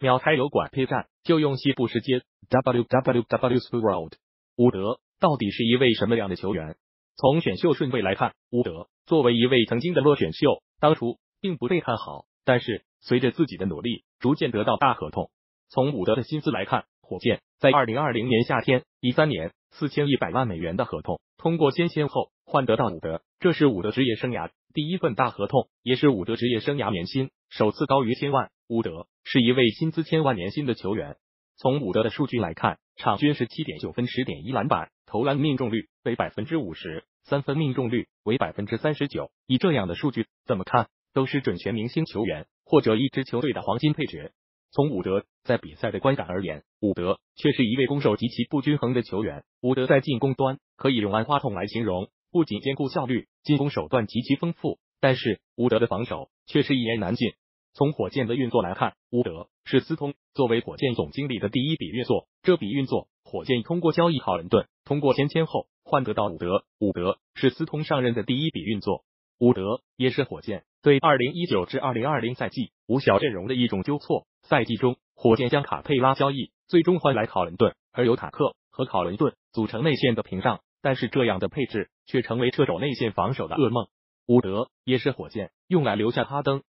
秒开油管 P 站就用西部时间 www world。伍德到底是一位什么样的球员？从选秀顺位来看，伍德作为一位曾经的落选秀，当初并不被看好，但是随着自己的努力，逐渐得到大合同。从伍德的薪资来看，火箭在二零二零年夏天以三年四千一百万美元的合同，通过先先后换得到伍德，这是伍德职业生涯第一份大合同，也是伍德职业生涯年薪首次高于千万。伍德是一位薪资千万年薪的球员。从伍德的数据来看，场均十七点九分、十点一篮板，投篮命中率为百分之五十，三分命中率为百分之三十九。以这样的数据，怎么看都是准全明星球员或者一支球队的黄金配角。从伍德在比赛的观感而言，伍德却是一位攻守极其不均衡的球员。伍德在进攻端可以用万花筒来形容，不仅兼顾效率，进攻手段极其丰富，但是伍德的防守却是一言难尽。从火箭的运作来看，伍德是斯通作为火箭总经理的第一笔运作。这笔运作，火箭通过交易考伦顿，通过先签后换得到伍德。伍德是斯通上任的第一笔运作。伍德也是火箭对二零一九至二零二零赛季五小阵容的一种纠错。赛季中，火箭将卡佩拉交易，最终换来考伦顿，而由塔克和考伦顿组成内线的屏障。但是这样的配置却成为掣肘内线防守的噩梦。伍德也是火箭用来留下哈登